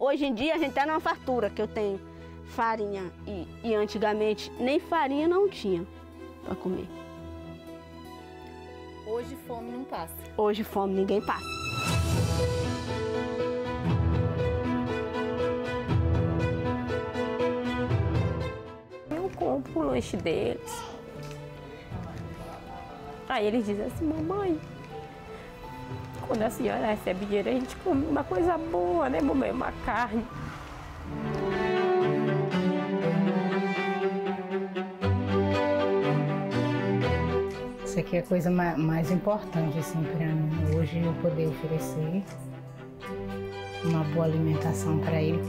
Hoje em dia a gente tá numa fartura que eu tenho farinha e, e antigamente nem farinha não tinha para comer. Hoje fome não passa. Hoje fome ninguém passa. Eu compro o lanche deles. Aí eles dizem assim, mamãe, quando a senhora recebe dinheiro, a gente come uma coisa boa, né, mamãe? Uma carne. Isso aqui é a coisa ma- mais importante, assim, para mim. Hoje eu poder oferecer uma boa alimentação para ele.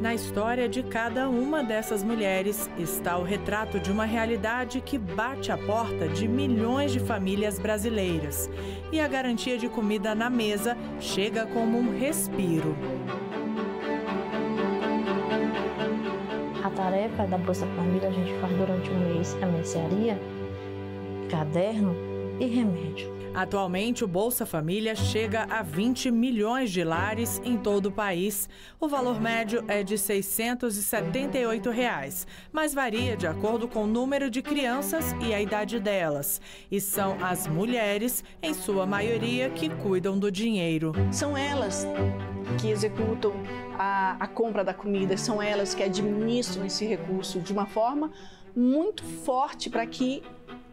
Na história de cada uma dessas mulheres está o retrato de uma realidade que bate a porta de milhões de famílias brasileiras. E a garantia de comida na mesa chega como um respiro. A tarefa da Bolsa Família a gente faz durante um mês a mercearia, caderno e remédio. Atualmente, o Bolsa Família chega a 20 milhões de lares em todo o país. O valor médio é de 678 reais, mas varia de acordo com o número de crianças e a idade delas. E são as mulheres, em sua maioria, que cuidam do dinheiro. São elas que executam a, a compra da comida, são elas que administram esse recurso de uma forma muito forte para que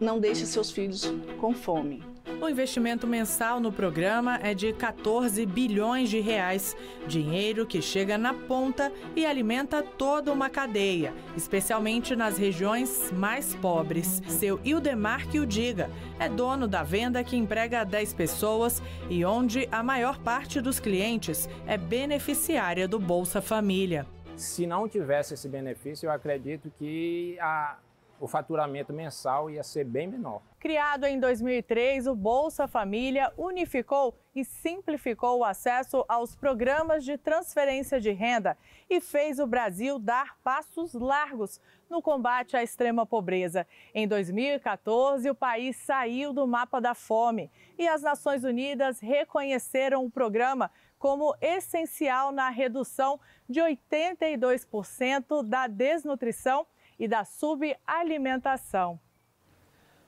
não deixe seus filhos com fome. O investimento mensal no programa é de 14 bilhões de reais, dinheiro que chega na ponta e alimenta toda uma cadeia, especialmente nas regiões mais pobres. Seu Ildemar que o diga, é dono da venda que emprega 10 pessoas e onde a maior parte dos clientes é beneficiária do Bolsa Família. Se não tivesse esse benefício, eu acredito que a, o faturamento mensal ia ser bem menor. Criado em 2003, o Bolsa Família unificou e simplificou o acesso aos programas de transferência de renda e fez o Brasil dar passos largos no combate à extrema pobreza. Em 2014, o país saiu do mapa da fome e as Nações Unidas reconheceram o programa como essencial na redução de 82% da desnutrição e da subalimentação.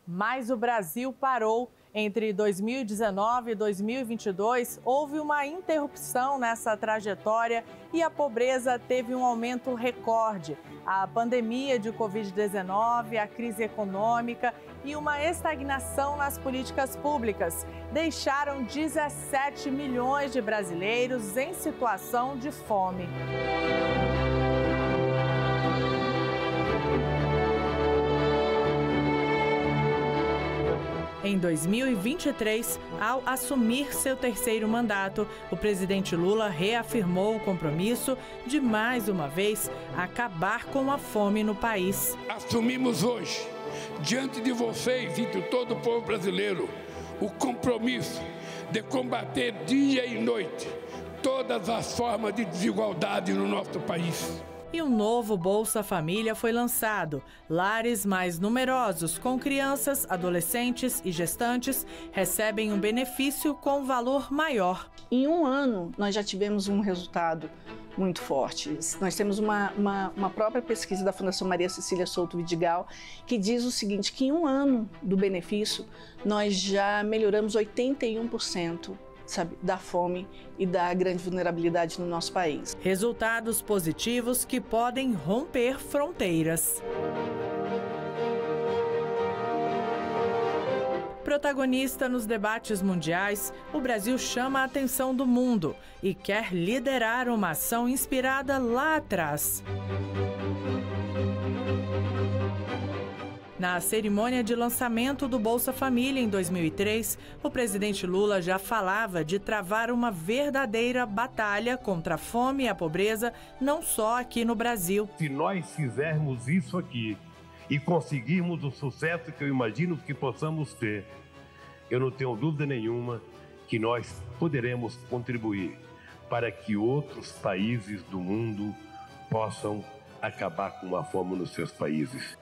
Mas o Brasil parou. Entre 2019 e 2022, houve uma interrupção nessa trajetória e a pobreza teve um aumento recorde. A pandemia de Covid-19, a crise econômica e uma estagnação nas políticas públicas deixaram 17 milhões de brasileiros em situação de fome. Em 2023, ao assumir seu terceiro mandato, o presidente Lula reafirmou o compromisso de, mais uma vez, acabar com a fome no país. Assumimos hoje, diante de vocês e de todo o povo brasileiro, o compromisso de combater dia e noite todas as formas de desigualdade no nosso país. E um novo Bolsa Família foi lançado. Lares mais numerosos, com crianças, adolescentes e gestantes, recebem um benefício com valor maior. Em um ano, nós já tivemos um resultado muito forte. Nós temos uma, uma, uma, própria pesquisa da Fundação Maria Cecília Souto Vidigal que diz o seguinte, que em um ano do benefício, nós já melhoramos 81% sabe, da fome e da grande vulnerabilidade no nosso país. Resultados positivos que podem romper fronteiras. Protagonista nos debates mundiais, o Brasil chama a atenção do mundo e quer liderar uma ação inspirada lá atrás. Na cerimônia de lançamento do Bolsa Família em 2003, o presidente Lula já falava de travar uma verdadeira batalha contra a fome e a pobreza, não só aqui no Brasil. Se nós fizermos isso aqui e conseguirmos o sucesso que eu imagino que possamos ter, eu não tenho dúvida nenhuma que nós poderemos contribuir para que outros países do mundo possam acabar com a fome nos seus países.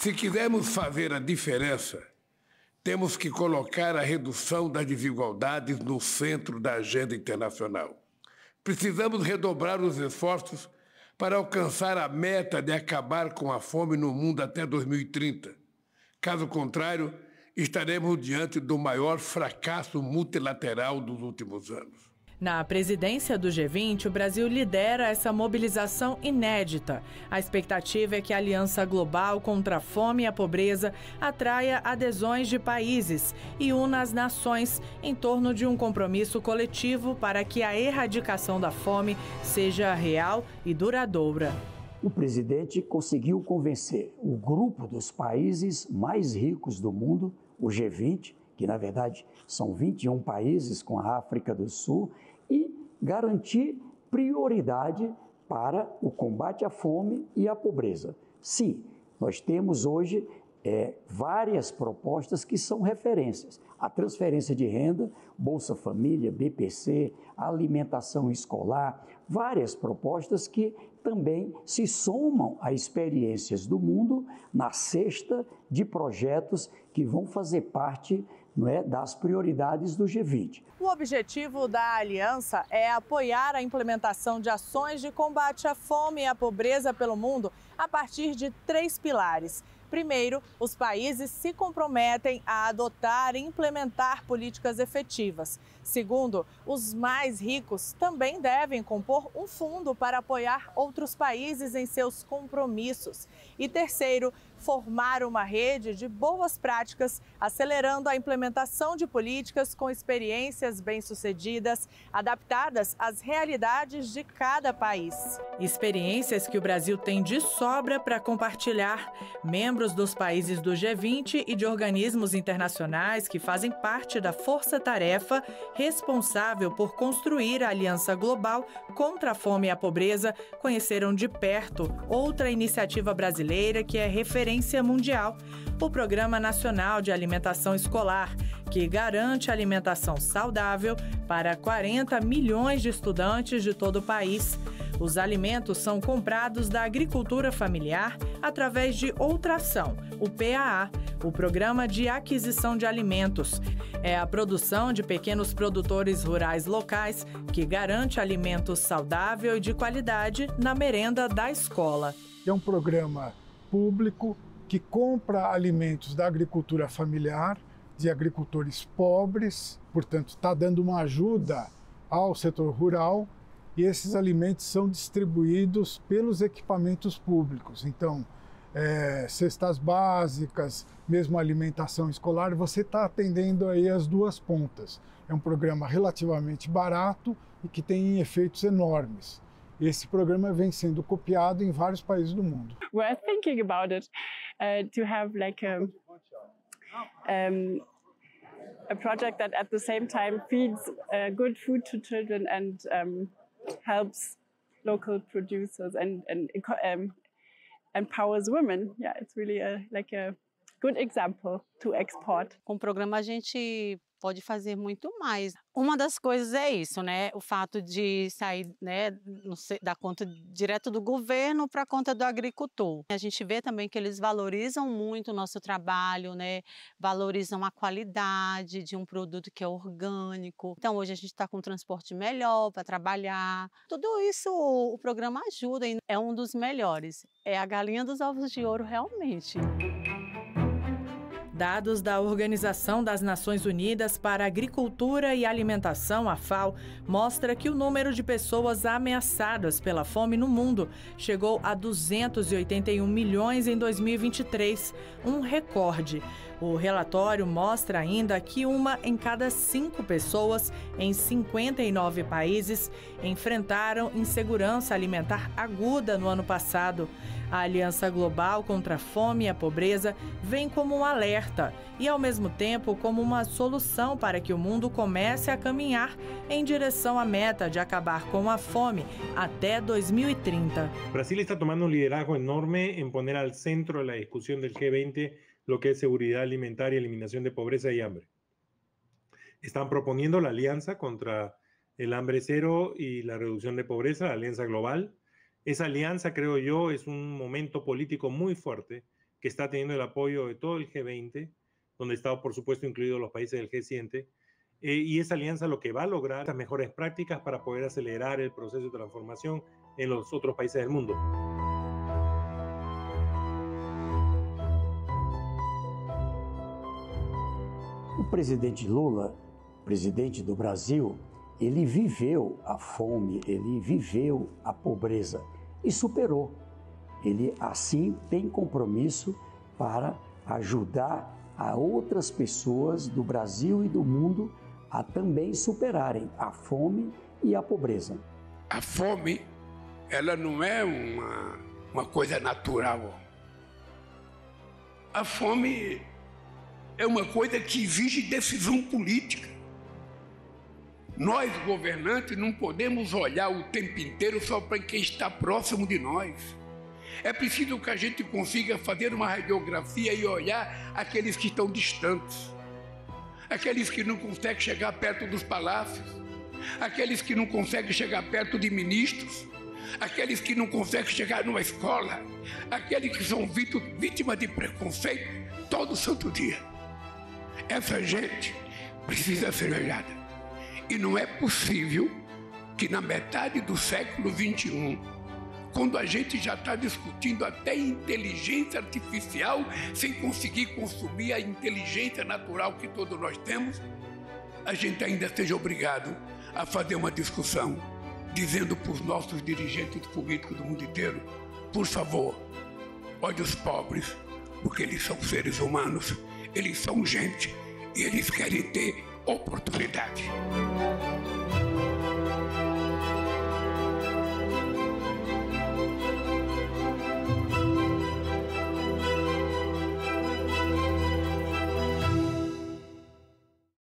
Se quisermos fazer a diferença, Temos que colocar a redução das desigualdades no centro da agenda internacional. Precisamos redobrar os esforços para alcançar a meta de acabar com a fome no mundo até 2030. Caso contrário, estaremos diante do maior fracasso multilateral dos últimos anos. Na presidência do G20, o Brasil lidera essa mobilização inédita. A expectativa é que a Aliança Global contra a Fome e a Pobreza atraia adesões de países e una as nações em torno de um compromisso coletivo para que a erradicação da fome seja real e duradoura. O presidente conseguiu convencer o grupo dos países mais ricos do mundo, o G20, que na verdade são 21 países com a África do Sul, garantir prioridade para o combate à fome e à pobreza. Sim, nós temos hoje é, várias propostas que são referências. A transferência de renda, Bolsa Família, BPC, alimentação escolar, várias propostas que também se somam a experiências do mundo na cesta de projetos que vão fazer parte não é, das prioridades do G20. O objetivo da aliança é apoiar a implementação de ações de combate à fome e à pobreza pelo mundo a partir de três pilares. Primeiro, os países se comprometem a adotar e implementar políticas efetivas. Segundo, os mais ricos também devem compor um fundo para apoiar outros países em seus compromissos. E terceiro, formar uma rede de boas práticas, acelerando a implementação de políticas com experiências bem-sucedidas, adaptadas às realidades de cada país. Experiências que o Brasil tem de sobra para compartilhar. Membros dos países do G20 e de organismos internacionais que fazem parte da força-tarefa responsável por construir a Aliança Global contra a Fome e a Pobreza conheceram de perto outra iniciativa brasileira que é referência mundial, o Programa Nacional de Alimentação Escolar, que garante alimentação saudável para 40 milhões de estudantes de todo o país. Os alimentos são comprados da agricultura familiar através de outra ação, o PAA, o Programa de Aquisição de Alimentos. É a produção de pequenos produtores rurais locais que garante alimento saudável e de qualidade na merenda da escola. É um programa público que compra alimentos da agricultura familiar, de agricultores pobres, portanto, está dando uma ajuda ao setor rural e esses alimentos são distribuídos pelos equipamentos públicos. Então, é, cestas básicas, mesmo alimentação escolar, você está atendendo aí as duas pontas. É um programa relativamente barato e que tem efeitos enormes. Esse programa vem sendo copiado em vários países do mundo. We're thinking about it uh, to have like a, um, a project that at the same time feeds uh, good food to children and um, helps local producers and and um, empowers women. Yeah, it's really a, like a good example to export. Com o programa a gente pode fazer muito mais. Uma das coisas é isso, né? O fato de sair né, da conta direto do governo para a conta do agricultor. A gente vê também que eles valorizam muito o nosso trabalho, né? Valorizam a qualidade de um produto que é orgânico. Então hoje a gente está com um transporte melhor para trabalhar. Tudo isso o programa ajuda e é um dos melhores. É a galinha dos ovos de ouro realmente. Dados da Organização das Nações Unidas para Agricultura e Alimentação, a FAO, mostra que o número de pessoas ameaçadas pela fome no mundo chegou a 281 milhões em 2023, um recorde. O relatório mostra ainda que uma em cada cinco pessoas em 59 países enfrentaram insegurança alimentar aguda no ano passado. A Aliança Global contra a Fome e a Pobreza vem como um alerta e, ao mesmo tempo, como uma solução para que o mundo comece a caminhar em direção à meta de acabar com a fome até 2030. O Brasil está tomando um liderazgo enorme em poner al centro da discussão do G20 lo que es seguridad alimentaria, eliminación de pobreza y hambre. Están proponiendo la alianza contra el hambre cero y la reducción de pobreza, la alianza global, esa alianza, creo yo, es un momento político muy fuerte que está teniendo el apoyo de todo el G20 donde está, por supuesto, incluidos los países del G7. Eh, y esa alianza lo que va a lograr las mejores prácticas para poder acelerar el proceso de transformación en los otros países del mundo. O presidente Lula, presidente do Brasil, ele viveu a fome, ele viveu a pobreza e superou. Ele assim tem compromisso para ajudar a outras pessoas do Brasil e do mundo a também superarem a fome e a pobreza. A fome, ela não é uma, uma coisa natural. A fome é uma coisa que exige decisão política. Nós, governantes, não podemos olhar o tempo inteiro só para quem está próximo de nós. É preciso que a gente consiga fazer uma radiografia e olhar aqueles que estão distantes, aqueles que não conseguem chegar perto dos palácios, aqueles que não conseguem chegar perto de ministros, aqueles que não conseguem chegar numa escola, aqueles que são vítimas de preconceito todo santo dia. Essa gente precisa ser olhada. E não é possível que na metade do século 21 quando a gente já está discutindo até inteligência artificial sem conseguir consumir a inteligência natural que todos nós temos, a gente ainda seja obrigado a fazer uma discussão dizendo para os nossos dirigentes políticos do mundo inteiro: por favor, olhe os pobres, porque eles são seres humanos, eles são gente e eles querem ter oportunidade.